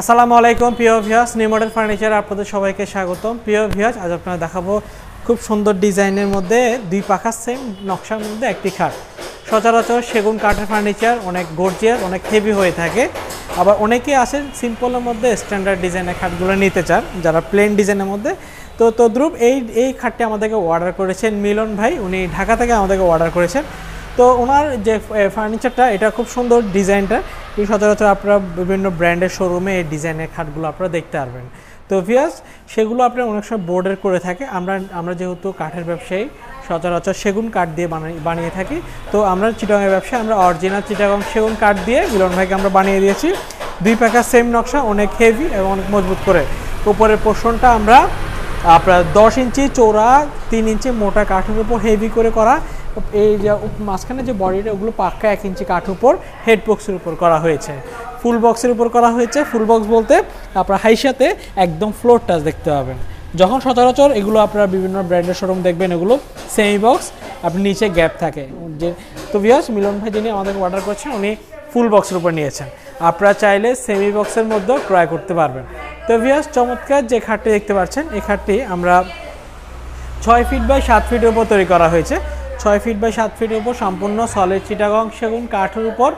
আসসালামু আলাইকুম, প্রিয় ভিয়াস নিউ মডেল ফার্নিচার আপনাদের সবাইকে স্বাগতম। প্রিয় ভিয়াস আজ আপনারা দেখাবো খুব সুন্দর ডিজাইনের মধ্যে দুই পাখা সেম নকশার মধ্যে একটি খাট। সচরাচর সেগুন কাঠের ফার্নিচার অনেক গর্জিয়াস অনেক হেভি হয়ে থাকে। আবার অনেকে আসেন সিম্পলের মধ্যে স্ট্যান্ডার্ড ডিজাইনের খাটগুলো নিতে চান, যারা প্লেন ডিজাইনের মধ্যে। তো তদ্রুপ এই এই খাটটি আমাদেরকে অর্ডার করেছেন মিলন ভাই, উনি ঢাকা থেকে আমাদেরকে অর্ডার করেছেন। তো ওনার যে ফার্নিচারটা এটা খুব সুন্দর ডিজাইনটা। সচরাচর আপনারা বিভিন্ন ব্র্যান্ডের শোরুমে এই ডিজাইনের খাটগুলো আপনারা দেখতে পারবেন। তো ভিয়াস সেগুলো আপনারা অনেক সময় বোর্ডের করে থাকে। আমরা আমরা যেহেতু কাঠের ব্যবসায়ী, সচরাচর সেগুন কাঠ দিয়ে বানাই বানিয়ে থাকি। তো আমরা চিটাগংয়ের ব্যবসায়, আমরা অরিজিনাল চিটাগং সেগুন কাঠ দিয়ে মিলন ভাইকে আমরা বানিয়ে দিয়েছি। দুই প্যাকা সেম নকশা, অনেক হেভি এবং অনেক মজবুত করে। উপরের পোর্শনটা আমরা আপনার দশ ইঞ্চি চৌড়া তিন ইঞ্চি মোটা কাঠের উপর হেভি করে করা। এই যে মাঝখানে যে বডিটা, ওগুলো পাক্কা এক ইঞ্চি কাঠ উপর হেড বক্সের উপর করা হয়েছে। ফুল বক্সের উপর করা হয়েছে। ফুল বক্স বলতে আপনার হাইসাতে একদম ফ্লোর টাচ দেখতে পাবেন। যখন সচরাচর এগুলো আপনারা বিভিন্ন ব্র্যান্ডের শোরুম দেখবেন, এগুলো সেমি বক্স আপনি নিচে গ্যাপ থাকে। যে তো বিয়াস মিলন ভাই যিনি আমাদেরকে অর্ডার করছেন, উনি ফুল বক্সের উপর নিয়েছেন। আপনারা চাইলে সেমি বক্সের মধ্যেও ক্রয় করতে পারবেন। তো ভিয়াস চমৎকার যে খাটটি দেখতে পাচ্ছেন, এই খাটটি আমরা ছয় ফিট বাই সাত ফিটের উপর তৈরি করা হয়েছে। ছয় ফিট বাই সাত ফিটের উপর সম্পূর্ণ সলের চিটাগং সেগুন কাঠের উপর!